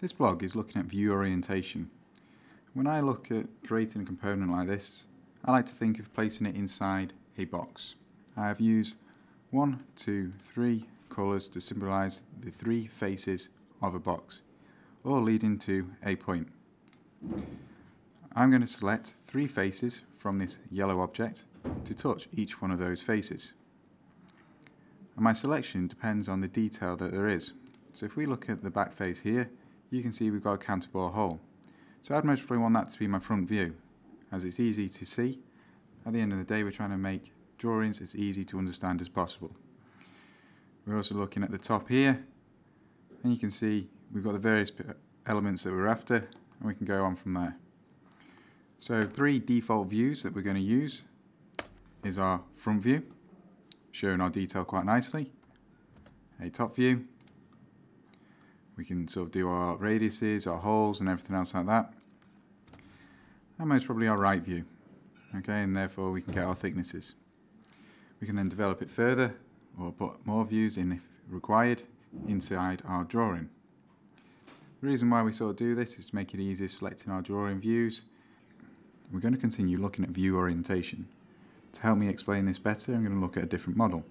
This blog is looking at view orientation. When I look at creating a component like this, I like to think of placing it inside a box. I have used one, two, three colours to symbolise the three faces of a box, all leading to a point. I'm going to select three faces from this yellow object to touch each one of those faces. And my selection depends on the detail that there is. So if we look at the back face here, you can see we've got a counterbore hole. So I'd most probably want that to be my front view, as it's easy to see. At the end of the day, we're trying to make drawings as easy to understand as possible. We're also looking at the top here, and you can see we've got the various elements that we're after, and we can go on from there. So three default views that we're going to use is our front view, showing our detail quite nicely, a top view, we can sort of do our radiuses, our holes and everything else like that. And most probably our right view. Okay, and therefore we can get our thicknesses. We can then develop it further or put more views in if required inside our drawing. The reason why we sort of do this is to make it easier selecting our drawing views. We're going to continue looking at view orientation. To help me explain this better, I'm going to look at a different model.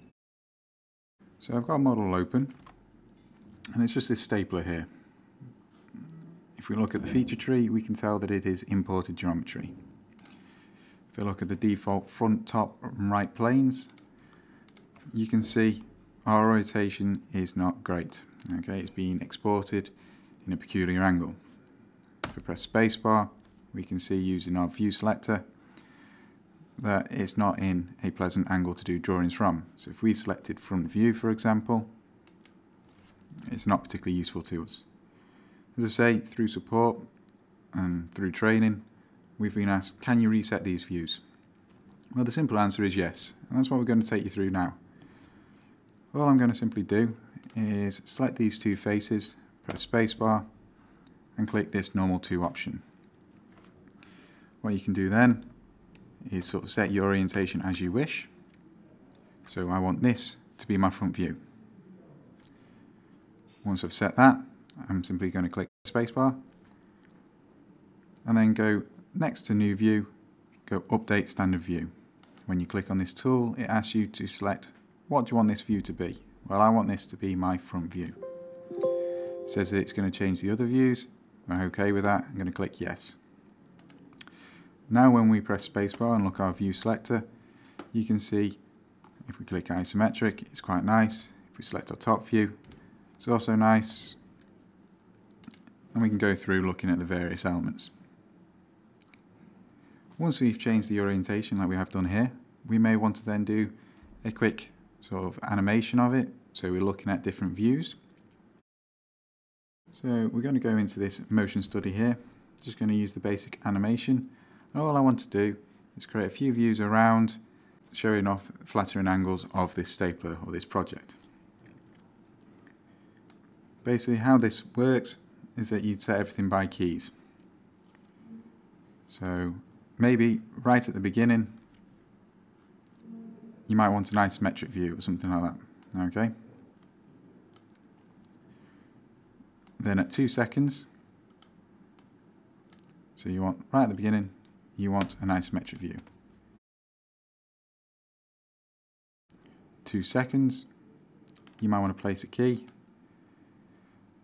So I've got a model open and it's just this stapler here. If we look at the feature tree, we can tell that it is imported geometry. If we look at the default front, top, and right planes, you can see our orientation is not great. Okay, it's being exported in a peculiar angle. If we press spacebar, we can see using our view selector that it's not in a pleasant angle to do drawings from. So if we selected front view, for example, it's not particularly useful to us. As I say, through support and through training, we've been asked, can you reset these views? Well, the simple answer is yes, and that's what we're going to take you through now. All I'm going to simply do is select these two faces, press spacebar, and click this normal to option. What you can do then is sort of set your orientation as you wish. So I want this to be my front view. Once I've set that, I'm simply going to click spacebar and then go next to new view, go update standard view. When you click on this tool, it asks you to select what do you want this view to be. Well, I want this to be my front view. It says that it's going to change the other views. I'm okay with that. I'm going to click yes. Now when we press spacebar and look at our view selector, you can see if we click isometric, it's quite nice. If we select our top view, it's also nice. And we can go through looking at the various elements. Once we've changed the orientation like we have done here, we may want to then do a quick sort of animation of it. So we're looking at different views. So we're going to go into this motion study here. Just going to use the basic animation. And all I want to do is create a few views around showing off flattering angles of this stapler or this project. Basically how this works is that you'd set everything by keys. So maybe right at the beginning you might want an isometric view or something like that. Okay. Then at two seconds, so you want right at the beginning, you want an isometric view. Two seconds, you might want to place a key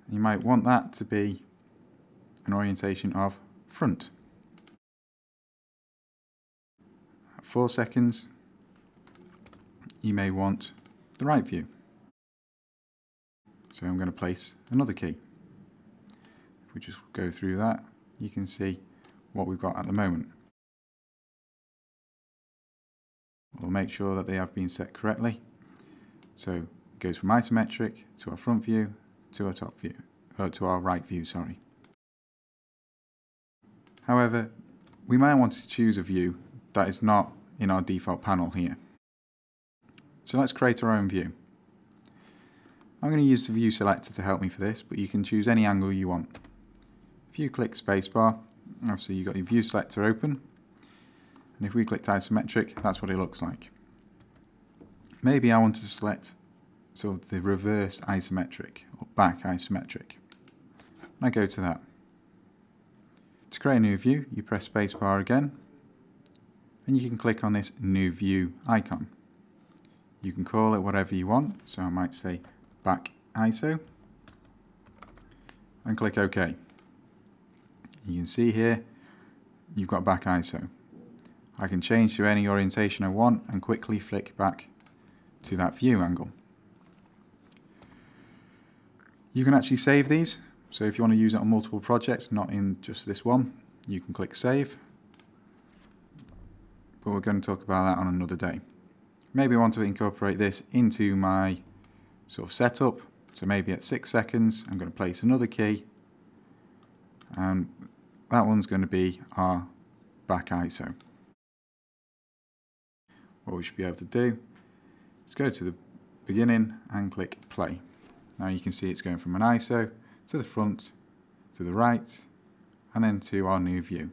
you might want that to be an orientation of front. At 4 seconds, you may want the right view. So I'm going to place another key. If we just go through that, you can see what we've got at the moment. We'll make sure that they have been set correctly. So it goes from isometric to our front view to our top view, uh, to our right view, sorry. However, we might want to choose a view that is not in our default panel here. So let's create our own view. I'm going to use the view selector to help me for this, but you can choose any angle you want. If you click spacebar, obviously you've got your view selector open, and if we click isometric, that's what it looks like. Maybe I want to select sort of the reverse isometric or back isometric. and I go to that. To create a new view, you press spacebar again, and you can click on this new view icon. You can call it whatever you want, so I might say back ISO, and click OK. You can see here, you've got back ISO. I can change to any orientation I want and quickly flick back to that view angle. You can actually save these, so if you want to use it on multiple projects, not in just this one, you can click save. But we're going to talk about that on another day. Maybe I want to incorporate this into my sort of setup. So maybe at six seconds, I'm going to place another key. And that one's going to be our back ISO. What we should be able to do is go to the beginning and click play. Now you can see it's going from an ISO to the front, to the right, and then to our new view.